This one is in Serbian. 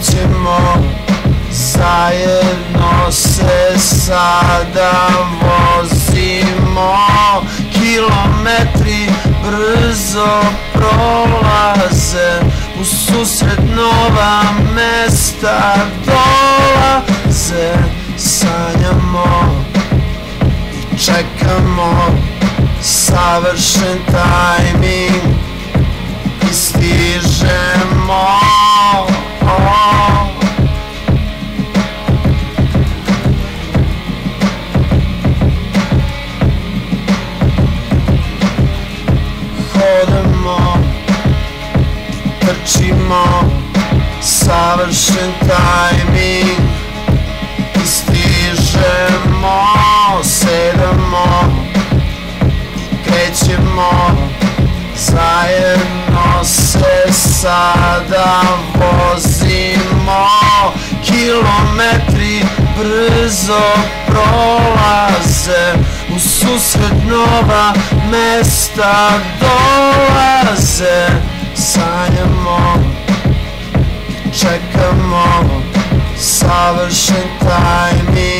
nećemo Zajedno se sada vozimo. Kilometri brzo prolaze U susret nova mesta. Dolaze Sanjamo i čekamo Savršen tajming. Trčimo Savršen tajming. I stižemo Sedamo Krećemo Zajedno se sada vozimo. Kilometri brzo prolaze U susret nova mesta dolaze Sanjamo i čekamo Savršen tajming I stižemo